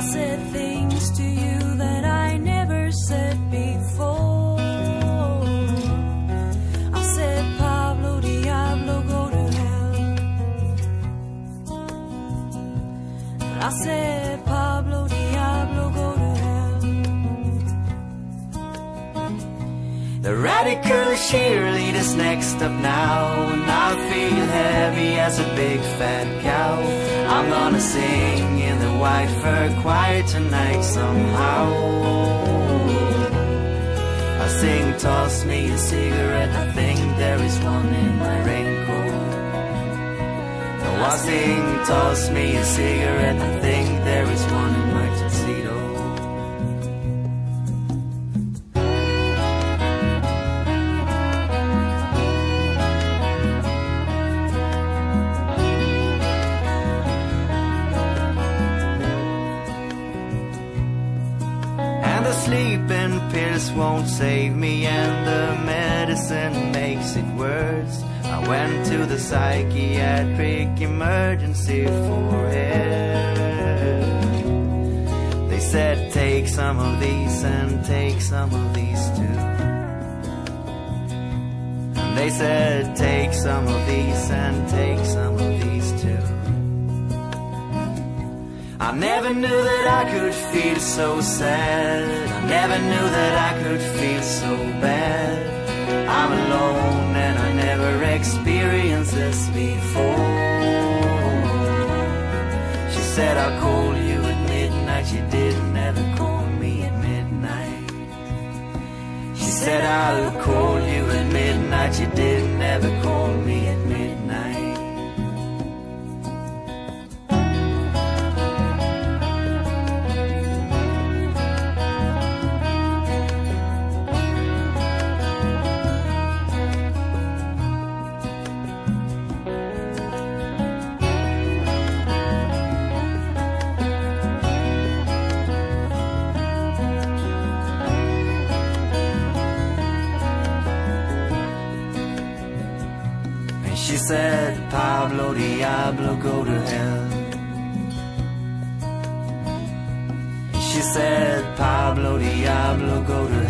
I said things to you that I never said before. I said, Pablo Diablo, go to hell. I said, Pablo Diablo, go to hell. The radical cheerleader's next up now, and I feel heavy as a big fat cow. I'm gonna sing in the white fur choir tonight somehow. I sing, toss me a cigarette, I think there is one in my raincoat. Oh, I sing, toss me a cigarette, I think there is one The sleeping pills won't save me, and the medicine makes it worse. I went to the psychiatric emergency for help. They said, take some of these and take some of these too. And they said, take some of these and I never knew that I could feel so sad. I never knew that I could feel so bad. I'm alone and I never experienced this before. She said I'll call you at midnight. She didn't ever call me at midnight. She said I'll call you at midnight. She didn't ever call said, Pablo Diablo, go to hell. She said, Pablo Diablo, go to